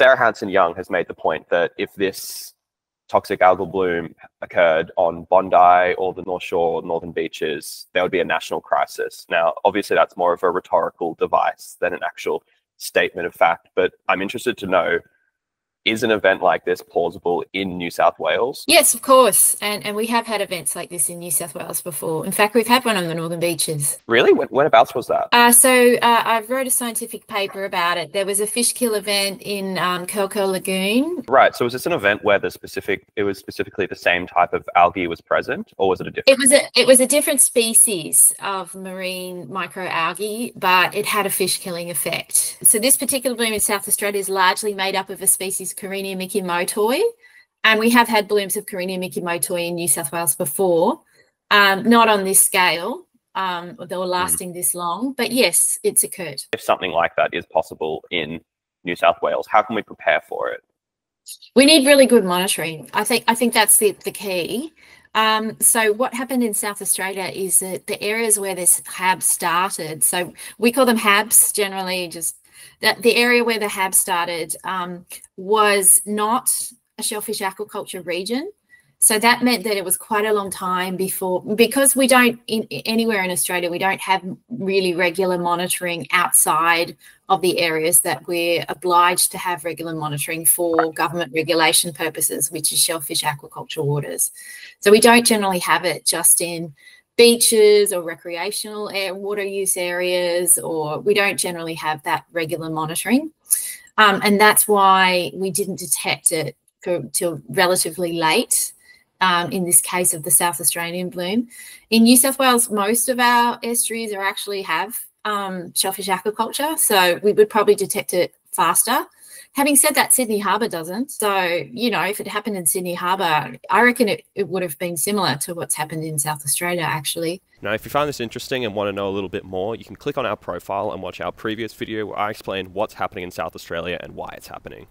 Sarah Hanson Young has made the point that if this toxic algal bloom occurred on Bondi or the North Shore, Northern Beaches, there would be a national crisis. Now, obviously, that's more of a rhetorical device than an actual statement of fact, but I'm interested to know is an event like this plausible in New South Wales? Yes, of course. And and we have had events like this in New South Wales before. In fact, we've had one on the Northern Beaches. Really? When, whenabouts was that? Uh, so uh, I wrote a scientific paper about it. There was a fish kill event in um, Curl Curl Lagoon. Right. So was this an event where the specific, it was specifically the same type of algae was present or was it a different? It was a it was a different species of marine microalgae, but it had a fish killing effect. So this particular bloom in South Australia is largely made up of a species Karenia mikimotoi. And we have had blooms of Karenia mikimotoi in New South Wales before, um, not on this scale. Um, they were lasting mm. this long, but yes, it's occurred. If something like that is possible in New South Wales, how can we prepare for it? We need really good monitoring. I think I think that's the, the key. Um, so what happened in South Australia is that the areas where this HAB started, so we call them HABs generally, just that the area where the HAB started um, was not a shellfish aquaculture region. So that meant that it was quite a long time before, because we don't, in, anywhere in Australia, we don't have really regular monitoring outside of the areas that we're obliged to have regular monitoring for government regulation purposes, which is shellfish aquaculture waters. So we don't generally have it just in beaches or recreational air, water use areas, or we don't generally have that regular monitoring. Um, and that's why we didn't detect it for, till relatively late. Um, in this case of the South Australian bloom. In New South Wales, most of our estuaries are actually have um, shellfish aquaculture, so we would probably detect it faster. Having said that, Sydney Harbour doesn't. So, you know, if it happened in Sydney Harbour, I reckon it, it would have been similar to what's happened in South Australia, actually. Now, if you find this interesting and want to know a little bit more, you can click on our profile and watch our previous video where I explain what's happening in South Australia and why it's happening.